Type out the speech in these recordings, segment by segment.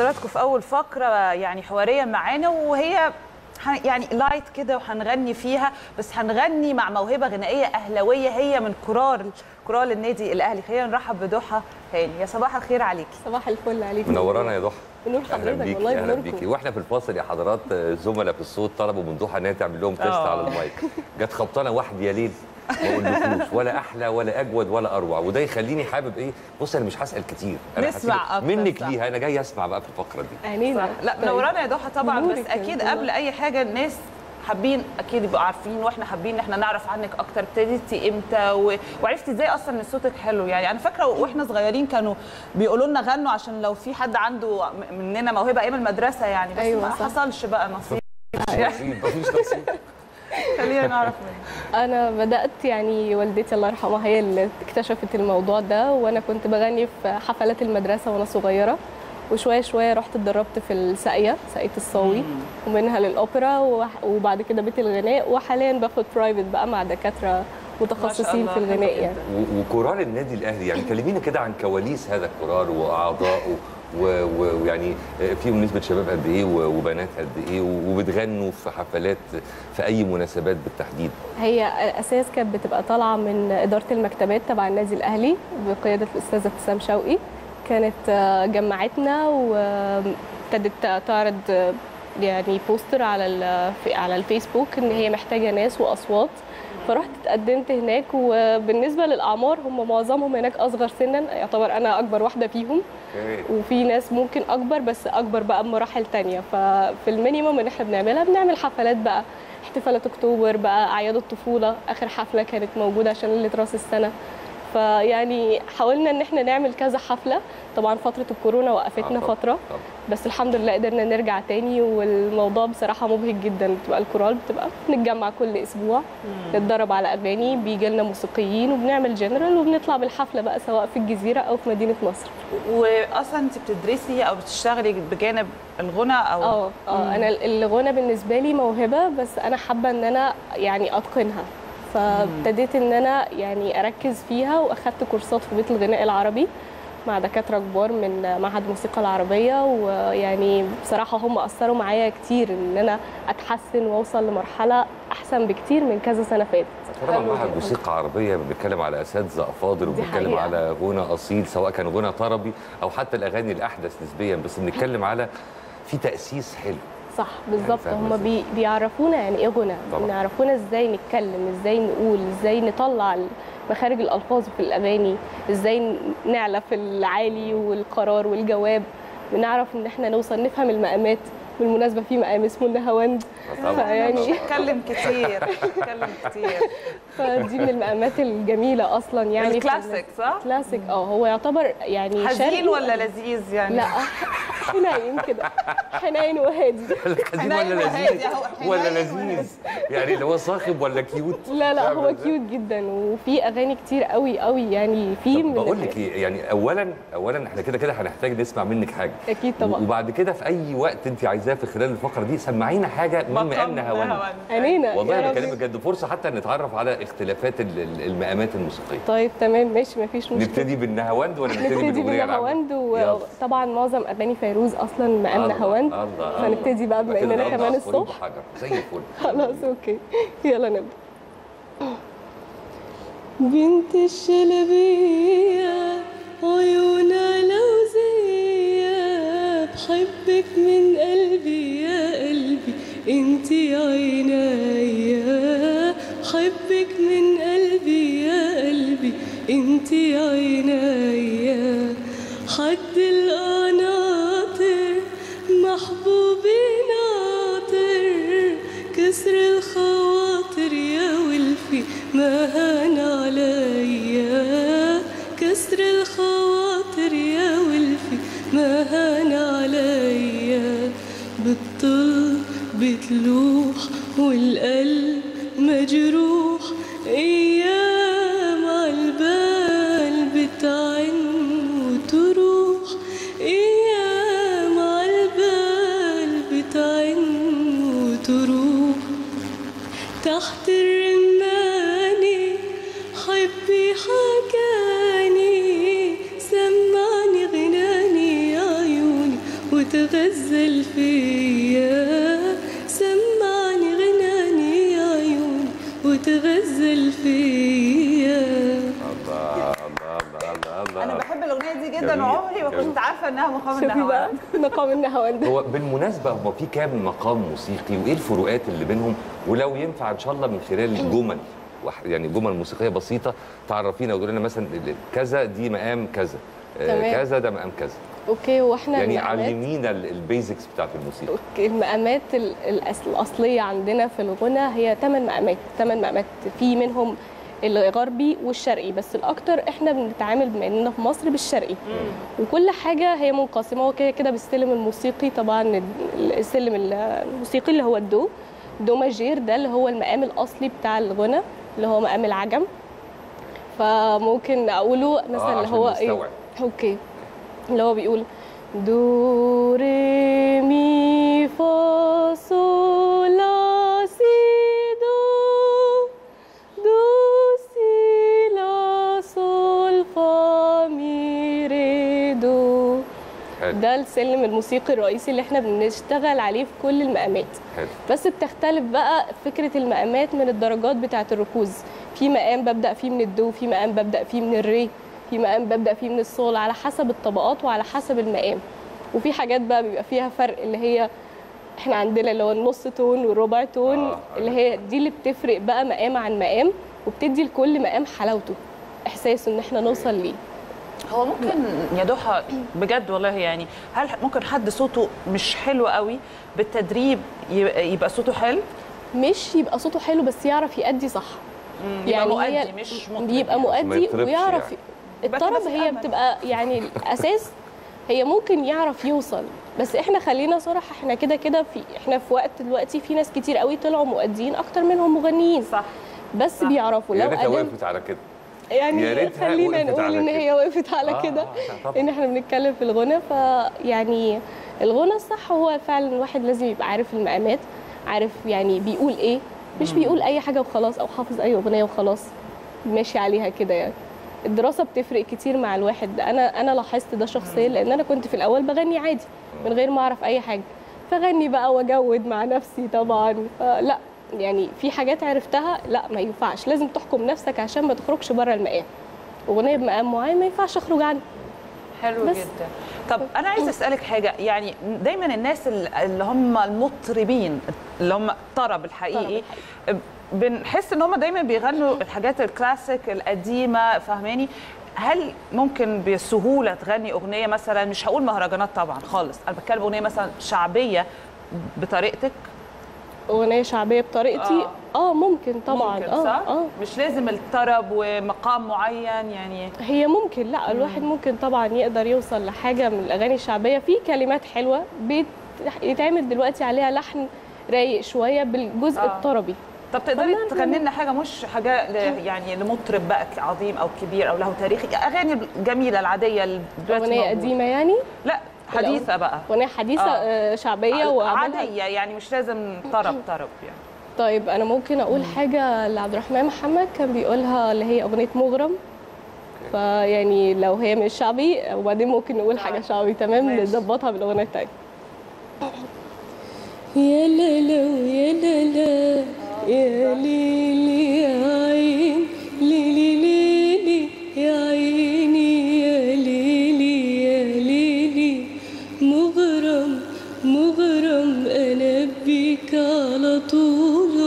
حضراتكم في أول فقرة يعني حوارية معانا وهي يعني light كده وهنغني فيها بس هنغني مع موهبة غنائية أهلاوية هي من كورال كورال النادي الأهلي. خلينا نرحب بضحى هاني يا صباح الخير عليكي. صباح الفل عليك منورانا يا ضحى بنور أهلا حضرتك والله أهلا بنوركم. بيكي وإحنا في الفاصل يا حضرات الزملاء في الصوت طلبوا من ضحى انها تعمل لهم test آه. على المايك جت خبطالنا واحد يا ليل ما اقولكوش ولا أحلى ولا أجود ولا أروع وده يخليني حابب إيه بص أنا مش هسأل كتير أنا نسمع أكتر، منك صح. ليها أنا جاي أسمع بقى في الفقرة دي صح. لا طيب. منورانا يا ضحى طبعا بس أكيد. قبل أي حاجة الناس حابين أكيد يبقوا عارفين وإحنا حابين إن إحنا نعرف عنك أكتر. ابتديتي إمتى؟ و... وعرفتي إزاي أصلا إن صوتك حلو؟ يعني أنا فاكرة وإحنا صغيرين كانوا بيقولوا لنا غنوا عشان لو في حد عنده مننا موهبة أيام المدرسة يعني. بس أيوة ما صح. حصلش بقى نصيب. نصيب مفيش نصيب. خلينا نعرف منك. أنا بدأت يعني والدتي الله يرحمها هي اللي اكتشفت الموضوع ده وأنا كنت بغني في حفلات المدرسة وأنا صغيرة. وشوية شوية رحت اتدربت في الساقية ساقية الصاوي ومنها للأوبرا وبعد كده بيت الغناء وحاليا باخد private بقى مع دكاترة متخصصين في الغناء. يعني. و- وكورال النادي الأهلي يعني كلمينا كده عن كواليس هذا الكورال واعضائه ويعني فيهم نسبة شباب قد إيه وبنات قد إيه وبتغنوا في حفلات في أي مناسبات بالتحديد؟ هي أساس كانت بتبقى طالعة من إدارة المكتبات تبع النادي الأهلي بقيادة الأستاذة ابتسام شوقي. كانت آه، جمعتنا وابتدت تعرض آه، يعني poster على في- على الفيسبوك إن هي محتاجة ناس وأصوات. فرحت اتقدمت هناك وبالنسبة للأعمار هم معظمهم هناك أصغر سنا يعتبر أنا أكبر واحدة فيهم. وفي ناس ممكن أكبر بس أكبر بقى بمراحل تانية. ففي ال minimum اللي إحنا بنعملها بنعمل حفلات بقى. احتفالات أكتوبر بقى أعياد الطفولة آخر حفلة كانت موجودة عشان ليله راس السنة. فيعني حاولنا إن إحنا نعمل كذا حفلة. طبعا فترة الكورونا وقفتنا آه طبعاً، فترة. طبعاً. بس الحمد لله قدرنا نرجع تاني والموضوع بصراحة مبهج جدا. بتبقى الكورال بتبقى بنتجمع كل أسبوع نتدرب على أغاني بيجي لنا موسيقيين وبنعمل جنرال وبنطلع بالحفلة بقى سواء في الجزيرة أو في مدينة نصر واصلا أنت بتدرسي أو بتشتغلي بجانب الغنى أو؟ آه آه أنا الغنى بالنسبة لي موهبة بس أنا حابة إن أنا يعني أتقنها. فابتديت إن أنا يعني أركز فيها وأخدت كورسات في بيت الغناء العربي مع دكاترة كبار من معهد الموسيقى العربية ويعني بصراحة هم أثروا معايا كتير إن أنا أتحسن وأوصل لمرحلة أحسن بكتير من كذا سنة فاتت طبعا معهد. موسيقى عربية بنتكلم على أساتذة أفاضل وبنتكلم. على غنى أصيل سواء كان غنى طربي أو حتى الأغاني الأحدث نسبيا بس بنتكلم على في تأسيس حلو صح بالظبط فاهمة هم؟ بي بيعرفونا يعني إيه غنى. بيعرفونا إزاي نتكلم إزاي نقول إزاي نطلع مخارج الألفاظ في الأغاني إزاي نعلى في العالي والقرار والجواب بنعرف إن إحنا نوصل نفهم المقامات بالمناسبه في مقام اسمه النهاوند طبعاً. فيعني اتكلم كتير اتكلم كتير فدي من المقامات الجميلة أصلا يعني الكلاسيك صح؟ كلاسيك آه هو يعتبر يعني حزين. ولا لذيذ يعني؟ لا حنين كده حنين وهادي حزين حنين ولا لذيذ ولا لذيذ يعني اللي هو صاخب ولا cute لا لا هو؟ cute جدا وفي أغاني كتير قوي قوي يعني في بقول لك إيه يعني اولا اولا إحنا كده كده هنحتاج نسمع منك حاجة أكيد طبعا وبعد كده في أي وقت أنت عايزاه في خلال الفقرة دي؟ سمعينا حاجة من مقام النهاوند عينينا والله أنا. بكلمك بجد فرصة حتى نتعرف على اختلافات ال- ال- المقامات الموسيقية. طيب تمام. ماشي مفيش مشكلة. نبتدي بالنهاوند ولا نبتدي؟ بالنهاوند. وطبعا معظم أغاني فيروز أصلا مقام نهاوند. فنبتدي بقى بما إننا كمان الصبح. زي الفل. خلاص okay. يلا نبدأ. بنت الشلبية عيونها لوزية بحبك من انتي عينيا حبك من قلبي يا قلبي. انتي عينيا حد القناطر محبوبي ناطر كسر الخواطر يا ولفي ما هان عليا. كسر الخواطر يا ولفي ما هان عليا. بالطل بتلوح والقلب مجروح. أيام وتغزل فيا. الله الله الله الله أنا بحب الأغنية دي جدا وعمري ما. كنت عارفة إنها مقام النهاوند مقام النهاوند ده. هو بالمناسبة هو في كام مقام موسيقي؟ وإيه الفروقات اللي بينهم؟ ولو ينفع إن شاء الله من خلال جمل وح- يعني جمل موسيقية بسيطة تعرفينا وتقول لنا مثلا كذا دي مقام كذا آه، تمام. كذا ده مقام كذا. okay وإحنا يعني المقامات- علمينا ال- ال basics بتاعت الموسيقى. okay المقامات الأصلية عندنا في الغنى هي ثمان مقامات. ثمان مقامات في منهم الغربي والشرقي بس الأكتر إحنا بنتعامل بما إننا في مصر بالشرقي. وكل حاجة هي منقسمة هو كده كده بالسلم الموسيقي طبعا ال- السلم الموسيقي اللي هو الدو. دو major ده اللي هو المقام الأصلي بتاع الغنى اللي هو مقام العجم. فممكن أقوله مثلا آه، اللي هو نستوعب. okay. اللي هو بيقول دو ري مي فا صول لا سي دو دو سي لا صول فا مي ري دو حلو. ده السلم الموسيقي الرئيسي اللي إحنا بنشتغل عليه في كل المقامات. حلو. بس بتختلف بقى فكرة المقامات من الدرجات بتاعة الركوز. في مقام ببدأ فيه من الدو في مقام ببدأ فيه من الري. في مقام ببدأ فيه من الصول على حسب الطبقات وعلى حسب المقام. وفي حاجات بقى بيبقى فيها فرق اللي هي إحنا عندنا اللي هو النص تون والربع تون آه، اللي هي دي اللي بتفرق بقى مقام عن مقام وبتدي لكل مقام حلاوته احساسه إن إحنا نوصل ليه. هو ممكن يا ضحى بجد والله يعني هل ممكن حد صوته مش حلو قوي بالتدريب يبقى يبقى صوته حلو؟ مش يبقى صوته حلو بس يعرف يأدي صح. يبقى هي مؤدي مش يعني. ما مؤدي ويعرف يعني. الطرب هي. بتبقى يعني الأساس هي ممكن يعرف يوصل بس إحنا خلينا صراحة إحنا كده كده في إحنا في وقت دلوقتي في ناس كتير قوي طلعوا مؤديين أكتر منهم مغنيين صح بس صح. بيعرفوا يا لو ريتها قدم وقفت على كده يا يعني خلينا نقول إن. هي وقفت على آه، كده. ان إحنا بنتكلم في الغنى فيعني الغنى الصح هو فعلا الواحد لازم يبقى عارف المقامات عارف يعني بيقول إيه مش بيقول أي حاجة وخلاص أو حافظ أي أغنية وخلاص ماشي عليها كده يعني الدراسة بتفرق كتير مع الواحد. أنا أنا لاحظت ده شخصيا لأن أنا كنت في الأول بغني عادي من غير ما أعرف أي حاجة. فغني بقى وأجود مع نفسي طبعا. فلا يعني في حاجات عرفتها لأ ما ينفعش. لازم تحكم نفسك عشان ما تخرجش بره المقام. أغنية بمقام معين ما ينفعش أخرج عنه حلو بس. جدا. طب أنا عايزة أسألك حاجة. يعني دايما الناس ال- اللي هم المطربين اللي هم طرب الحقيقي. بنحس إن هم دايما بيغنوا الحاجات الكلاسيك القديمة فاهماني هل ممكن بسهولة تغني أغنية مثلا؟ مش هقول مهرجانات طبعا خالص أنا بتكلم أغنية مثلا شعبية بطريقتك. أغنية شعبية بطريقتي؟ آه, آه ممكن طبعا ممكن آه صح؟ آه. مش لازم الطرب ومقام معين يعني هي ممكن لأ الواحد ممكن طبعا يقدر يوصل لحاجة من الأغاني الشعبية. في كلمات حلوة بيتعمل دلوقتي عليها لحن رايق شوية بالجزء آه. آه. الطربي. طب تقدري تغني لنا حاجة مش حاجة ل- يعني لمطرب بقى عظيم أو كبير أو له تاريخ؟ أغاني الجميله العادية اللي دلوقتي أغنية. قديمة يعني؟ لا حديثة بقى. أغنية حديثة آه. آه. شعبية وعملها عادية يعني مش لازم طرب طرب يعني. طيب أنا ممكن أقول حاجة لعبد الرحمن محمد كان بيقولها اللي هي أغنية مغرم. فيعني لو هي مش شعبي وبعدين ممكن نقول حاجة شعبي. تمام. نظبطها بالأغنية التانية. يا لا لا ويا لا لا يا ليلي يا عيني مغرم مغرم أنا بيك على طول.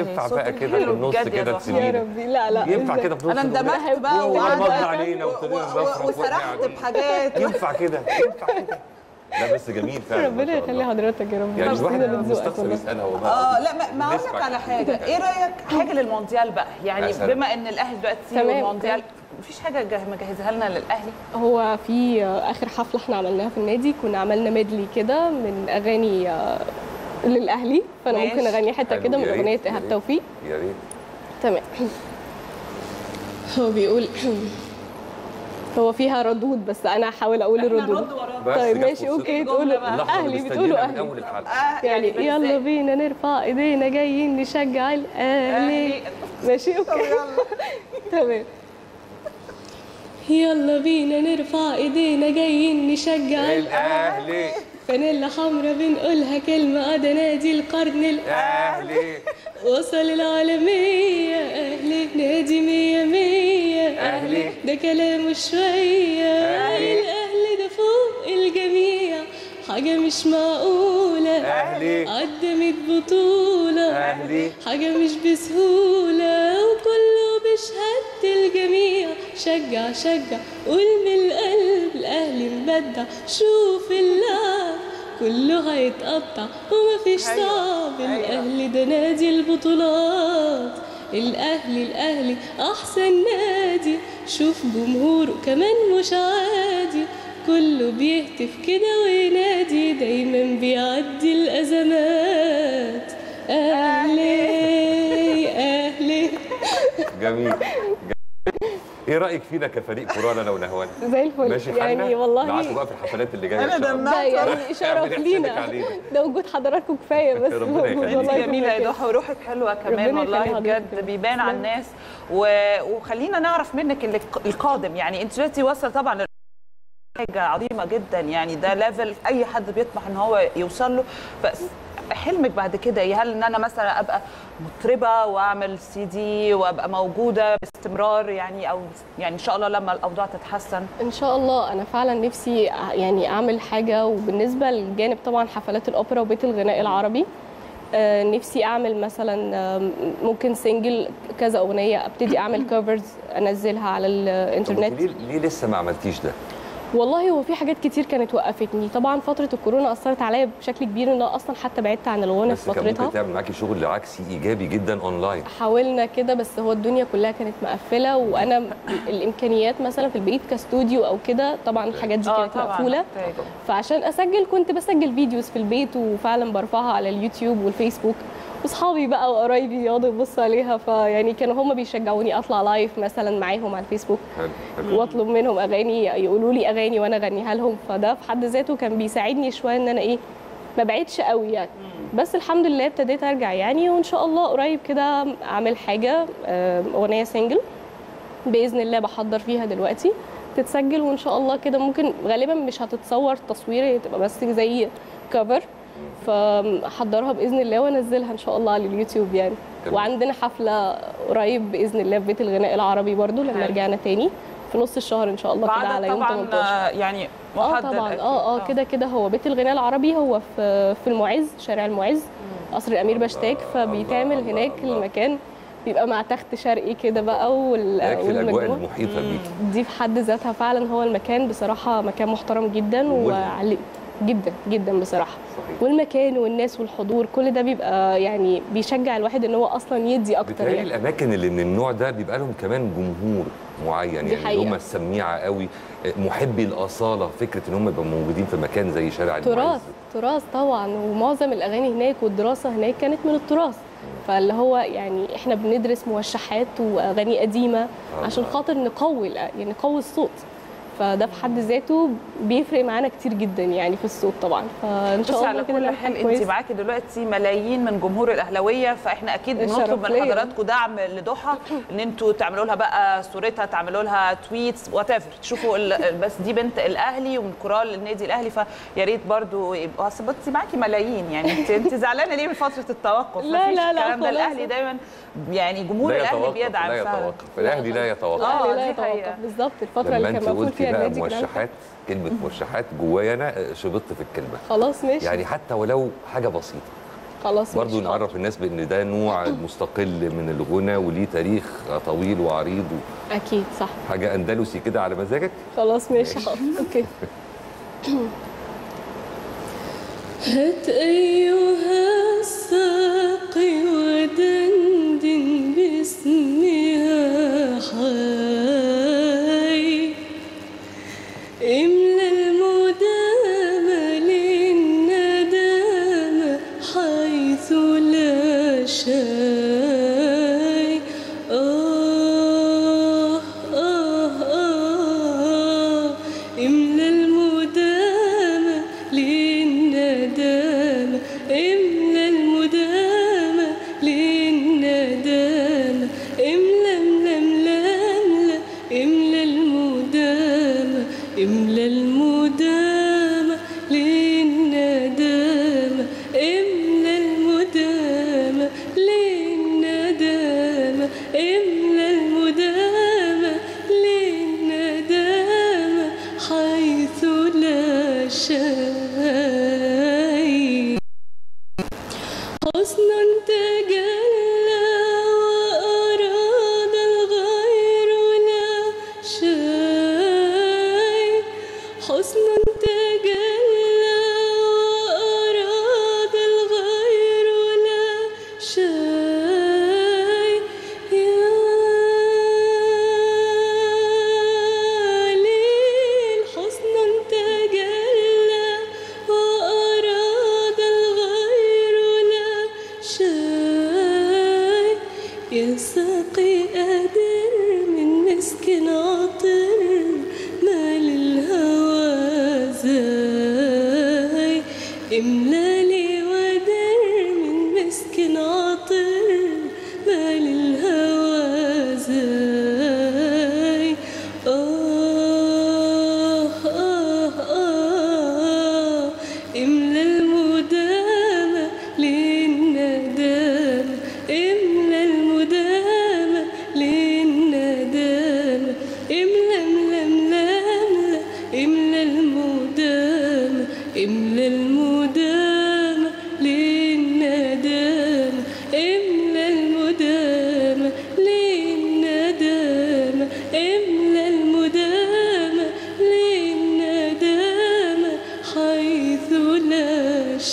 ينفع بقى كده في النص كده ضحى. تسيبينا. يا ربي لا لا ينفع؟ كده في نص أنا؟ اندمجت بقى وقعدت علينا وسرحت قاعدين. بحاجات ينفع كده ينفع كده لا بس جميل فعلا ربنا يخلي. حضرتك يا رب يعني الواحد مستخسر والله. يسالها والله آه لا ما- ما أقول لك على. حاجة إيه رأيك حاجة للمونديال بقى يعني. بما إن الأهلي دلوقتي والمونديال مفيش حاجة جه- مجهزها لنا للأهلي هو في آخر حفلة إحنا عملناها في النادي كنا عملنا ميدلي كده من أغاني آه، للأهلي فأنا ماشي. ممكن أغني حتة كده من أغنية إيهاب. توفيق. يا ريت. تمام. هو بيقول هو فيها ردود بس أنا هحاول أقول الردود. طيب ماشي. okay تقولوا أهلي بتقولوا أهلي. الحلقة. آه يعني بس يلا؟ بينا نرفع إيدينا جايين نشجع الأهلي. ماشي okay. تمام. يلا بينا نرفع إيدينا جايين نشجع الأهلي. فانيلا حمرا بنقولها كلمة ده نادي القرن الأهلي وصل العالمية أهلي نادي مية مية أهلي. ده كلامه شوية أهلي. الأهلي ده فوق الجميع حاجة مش معقولة أهلي. قدمت بطولة أهلي. حاجة مش بسهولة وكله بشهادة الجميع شجع شجع. قول من القلب الأهلي مبدع شوف اللعب كله هيتقطع. ومفيش أيوة، صعب. أيوة. الأهلي ده نادي البطولات. الأهلي الأهلي أحسن نادي. شوف جمهوره كمان مش عادي. كله بيهتف كده وينادي. دايما بيعدي الأزمات. أهلي أهلي. جميل جميل. إيه رأيك فينا كفريق كورونا أنا ونهوان زي الفل ماشي حالنا يعني والله معاكم بقى في الحفلات اللي جاية الله. ده يعني شرف بنحسدك لينا. ده وجود حضراتكم كفاية بس ربنا يخليك. والله جميلة يا. ضحى وروحك حلوة كمان والله. بجد بيبان على الناس. وخلينا نعرف منك اللي القادم يعني أنت دلوقتي وصل طبعا حاجة عظيمة جدا يعني ده ليفل أي حد بيطمح إن هو يوصل له بس حلمك بعد كده إيه؟ هل إن أنا مثلا أبقى مطربة وأعمل سي دي وأبقى موجودة باستمرار يعني أو يعني إن شاء الله لما الأوضاع تتحسن؟ إن شاء الله. أنا فعلا نفسي يعني أعمل حاجة. وبالنسبة للجانب طبعا حفلات الأوبرا وبيت الغناء العربي آه، نفسي أعمل مثلا ممكن single كذا أغنية أبتدي أعمل covers أنزلها على الإنترنت. انت ليه ليه لسه ما عملتيش ده؟ والله هو في حاجات كتير كانت وقفتني. طبعا فترة الكورونا أثرت عليا بشكل كبير إن أنا أصلا حتى بعدت عن الغنى بس في كان ممكن فترتها. تعمل معاكي شغل عكسي إيجابي جدا اونلاين حاولنا كده بس هو الدنيا كلها كانت مقفلة وأنا الإمكانيات مثلا في البيت كاستوديو أو كده طبعا الحاجات دي كانت مقفولة. فعشان أسجل كنت بسجل videos في البيت وفعلا برفعها على اليوتيوب والفيسبوك. واصحابي بقى وقرايبي يقعدوا يبصوا عليها فيعني كانوا هم بيشجعوني أطلع live مثلا معاهم على الفيسبوك حلو حلو. وأطلب منهم أغاني يقولوا لي أغاني وأنا أغنيها لهم. فده في حد ذاته كان بيساعدني شوية إن أنا إيه ما بعدش قوي يعني. بس الحمد لله ابتديت أرجع يعني وإن شاء الله قريب كده أعمل حاجة أغنية سنجل بإذن الله بحضر فيها دلوقتي تتسجل وإن شاء الله كده ممكن غالبا مش هتتصور تصوير هي تبقى بس زي كفر فاحضرها بإذن الله وأنزلها إن شاء الله على اليوتيوب يعني تمام. وعندنا حفلة قريب بإذن الله في بيت الغناء العربي برضو لما. رجعنا تاني في نص الشهر إن شاء الله كده على يوم طبعا 18 آه، يعني آه محدد طبعا أكيد. آه آه كده كده هو بيت الغناء العربي هو في في المعز شارع المعز قصر الأمير بشتاك فبيتعمل الله، هناك الله. المكان بيبقى مع تخت شرقي كده بقى وال- يكفي الاجواء والمجموعة. المحيطة بيكي دي في حد ذاتها فعلا هو المكان بصراحة مكان محترم جدا. وعلي جدا جدا بصراحة. صحيح. والمكان والناس والحضور كل ده بيبقى يعني بيشجع الواحد إن هو أصلا يدي أكتر يعني. الأماكن اللي من النوع ده بيبقى لهم كمان جمهور معين يعني اللي. هم السميعة قوي محبي الأصالة فكرة إن هم يبقوا موجودين في مكان زي شارع تراث تراث طبعا ومعظم الأغاني هناك والدراسة هناك كانت من التراث. فاللي هو يعني إحنا بندرس موشحات وأغاني قديمة عشان خاطر نقوي يعني نقوي الصوت. فده في حد ذاته بيفرق معانا كتير جدا يعني في الصوت طبعا فإن شاء بصي الله على كده كل حال انت. معاكي دلوقتي ملايين من جمهور الأهلاوية فإحنا أكيد بنطلب من. حضراتكم دعم لضحى إن أنتوا تعملوا لها بقى صورتها تعملوا لها tweets whatever تشوفوا ال- بس دي بنت الأهلي ومن كورال النادي الأهلي فيا ريت برضو يبقوا أصل انت معاكي ملايين يعني انت انت زعلانة ليه من فترة التوقف لا، لا، لا، الكلام ده. الأهلي دايما يعني جمهور لا الأهلي بيدعم لا يتوقف الأهلي لا يتوقف الأهلي لا يتوقف. بالظبط الفترة اللي كان مقفول فيها كان موشحات كلمة موشحات جوايا أنا شبطت في الكلمة. خلاص ماشي. يعني حتى ولو حاجة بسيطة. خلاص برضو ماشي. نعرف الناس بأن ده نوع مستقل من الغنى وليه تاريخ طويل وعريض أكيد صح. وحاجه أندلسي كده على مزاجك؟ خلاص ماشي. حاضر. أوكي. هات أيها الساقي ودندن باسمها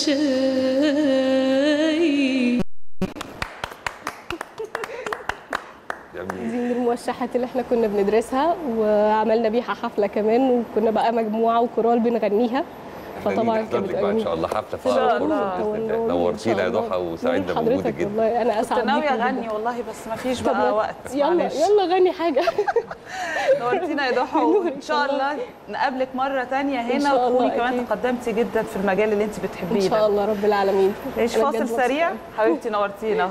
شيء دي من الموشحات اللي إحنا كنا بندرسها وعملنا بيها حفلة كمان وكنا بقى مجموعة وكورال بنغنيها. فطبعا كانت إن شاء الله حفلة في إن شاء أقرب الله. نورتينا يا ضحى وسعدنا بوجودك جدا. والله. أنا كنت اسعد بيكم أغني جداً. والله بس ما فيش بقى وقت. يلا معلش. يلا غني حاجة. نورتينا يا ضحى وإن شاء الله نقابلك مرة تانية إن هنا شاء الله وتكوني كمان. تقدمتي جدا في المجال اللي أنت بتحبيه إن شاء الله رب العالمين. إيش فاصل سريع. حبيبتي نورتينا.